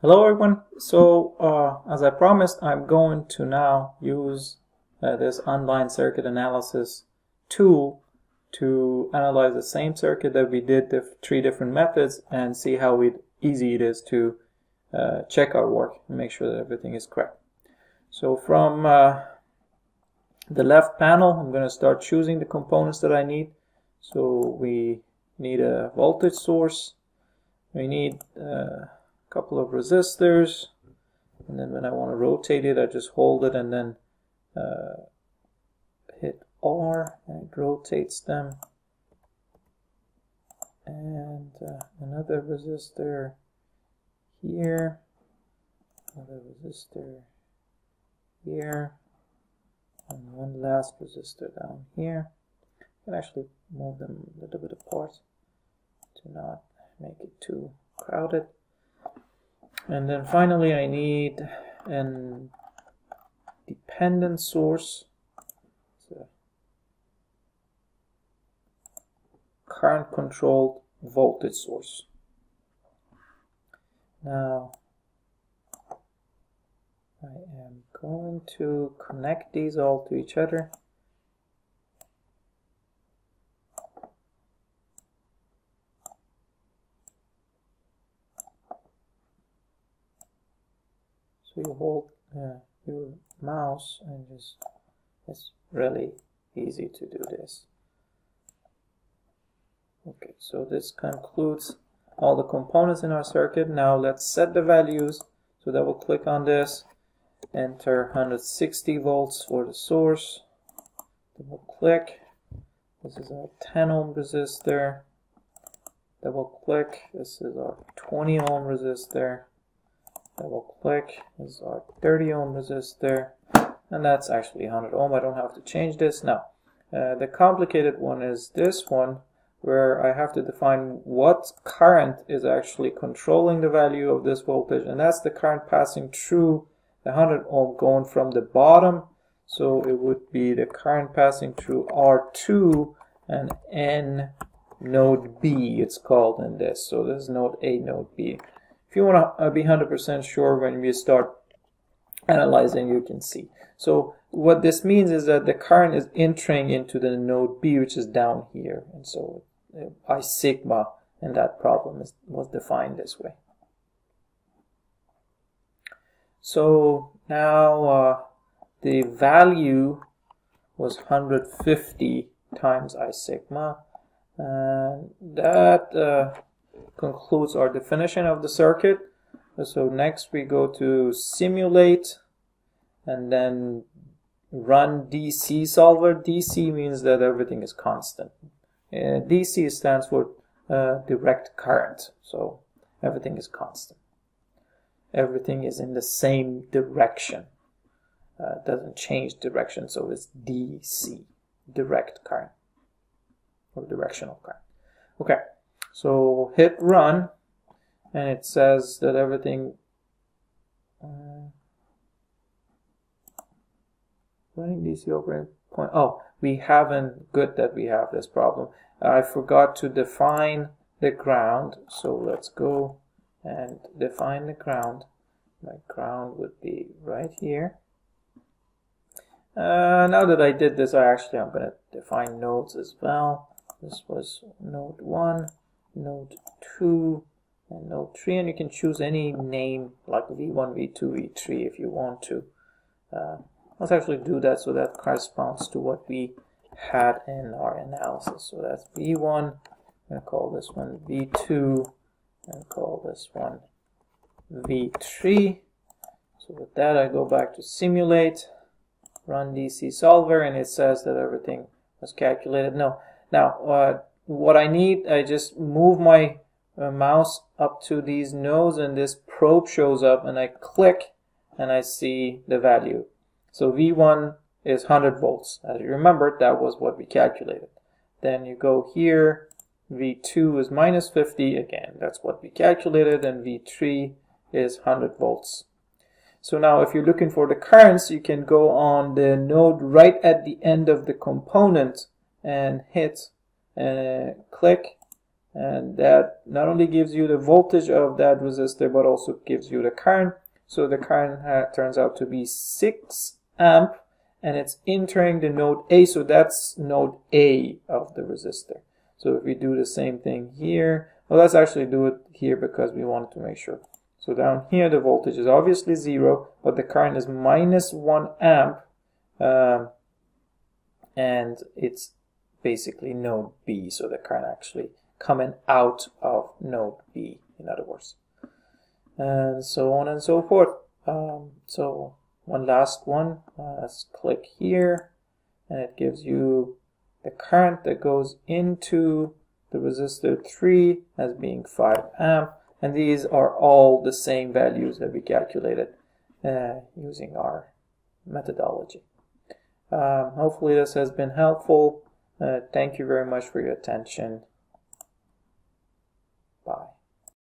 Hello everyone. So uh, as I promised, I'm going to now use uh, this online circuit analysis tool to analyze the same circuit that we did the three different methods and see how it, easy it is to uh, check our work and make sure that everything is correct. So from uh, the left panel, I'm going to start choosing the components that I need. So we need a voltage source. We need couple of resistors. And then when I want to rotate it I just hold it and then uh, hit R and it rotates them. And uh, another resistor here. Another resistor here. And one last resistor down here. I can actually move them a little bit apart to not make it too crowded and then finally I need an dependent source. current controlled voltage source. Now I am going to connect these all to each other. So you hold uh, your mouse and just, it's really easy to do this. Okay, so this concludes all the components in our circuit. Now let's set the values. So double click on this, enter 160 volts for the source, double click, this is our 10 ohm resistor, double click, this is our 20 ohm resistor, double click. Is our 30 ohm resistor and that's actually 100 ohm. I don't have to change this. Now uh, the complicated one is this one where I have to define what current is actually controlling the value of this voltage. And that's the current passing through the 100 ohm going from the bottom. So it would be the current passing through R2 and N node B it's called in this. So this is node A node B if you want to uh, be 100% sure when we start analyzing, you can see. So what this means is that the current is entering into the node B, which is down here. And so uh, I sigma and that problem is, was defined this way. So now uh, the value was 150 times I sigma. And that uh, concludes our definition of the circuit. So next we go to simulate and then run DC solver. DC means that everything is constant. Uh, DC stands for uh, direct current. So everything is constant. Everything is in the same direction. Uh, doesn't change direction, so it's DC, direct current, or directional current. Okay. So hit run and it says that everything uh, running DC operating point. Oh, we haven't, good that we have this problem. I forgot to define the ground. So let's go and define the ground. My ground would be right here. Uh, now that I did this, I actually I'm going to define nodes as well. This was node 1 node 2 and node 3 and you can choose any name like v1 v2 v3 if you want to. Uh, let's actually do that so that corresponds to what we had in our analysis. So that's v1 I'm going to call this one v2 and call this one v3 so with that I go back to simulate run DC solver and it says that everything was calculated. No now uh, what I need, I just move my uh, mouse up to these nodes and this probe shows up and I click and I see the value. So V1 is 100 volts. As you remember, that was what we calculated. Then you go here, V2 is minus 50, again, that's what we calculated, and V3 is 100 volts. So now if you're looking for the currents, you can go on the node right at the end of the component and hit click and that not only gives you the voltage of that resistor but also gives you the current. So the current turns out to be 6 amp and it's entering the node A so that's node A of the resistor. So if we do the same thing here well let's actually do it here because we want to make sure. So down here the voltage is obviously zero but the current is minus 1 amp um, and it's basically node B so the current actually coming out of node B, in other words. And so on and so forth. Um, so one last one, uh, let's click here and it gives you the current that goes into the resistor 3 as being 5 amp and these are all the same values that we calculated uh, using our methodology. Um, hopefully this has been helpful. Uh, thank you very much for your attention